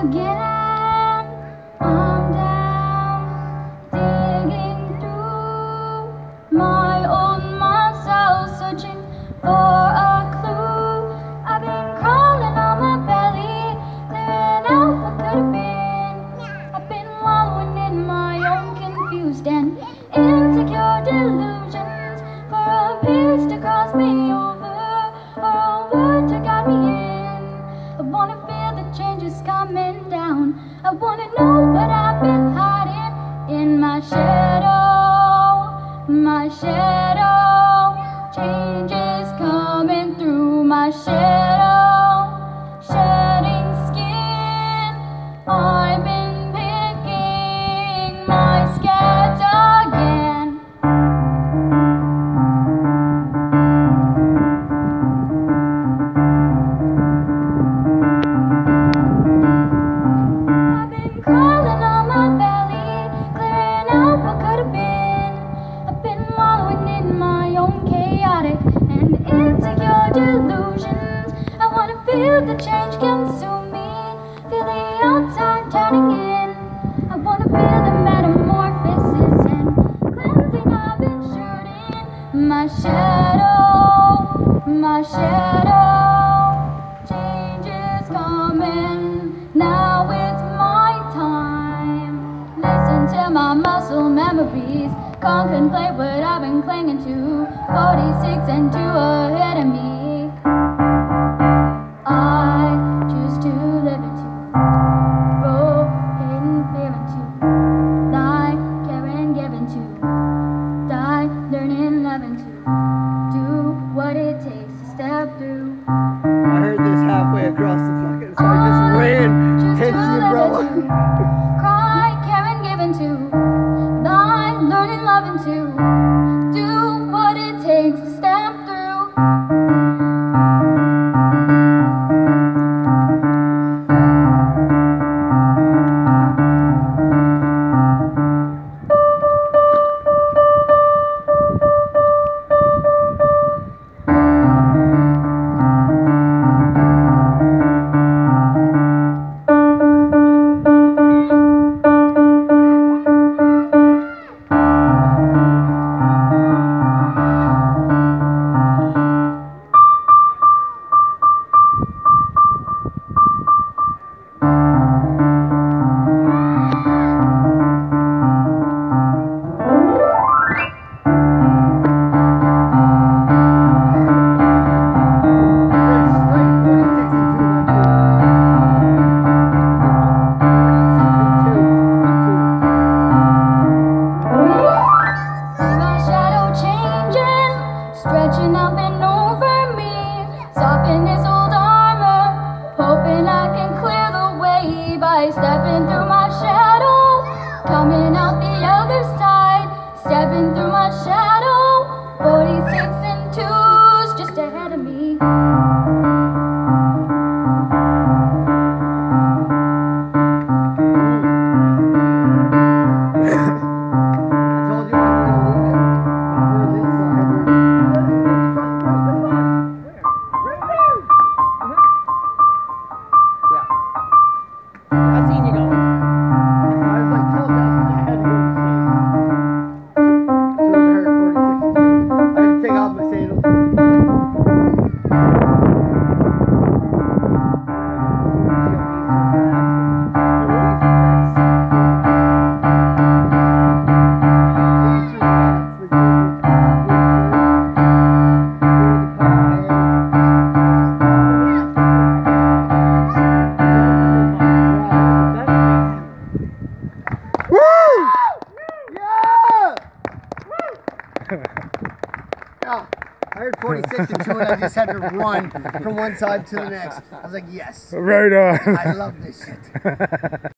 again. Change consume me, feel the outside turning in. I wanna feel the metamorphosis and cleansing I've been shooting. My shadow, my shadow. Change is coming, now it's my time. Listen to my muscle memories, contemplate what I've been clinging to. 46 and 2 ahead of me. Just ran Choose hence to the umbrella. Cry, care, and give into. Lie, learn, and by stepping through my shadow. Coming out the other side, stepping through my shadow. 46 and 2's just ahead of me. Oh. Yeah. I heard 46 and 2 and I just had to run from one side to the next. I was like, yes, Right on. I love this shit.